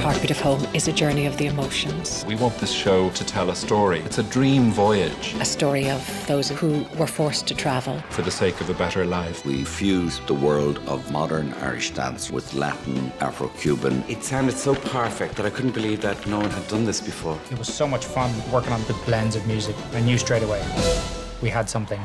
Heartbeat of Home is a journey of the emotions. We want this show to tell a story. It's a dream voyage. A story of those who were forced to travel. For the sake of a better life. We fused the world of modern Irish dance with Latin, Afro-Cuban. It sounded so perfect that I couldn't believe that no one had done this before. It was so much fun working on the blends of music. I knew straight away we had something.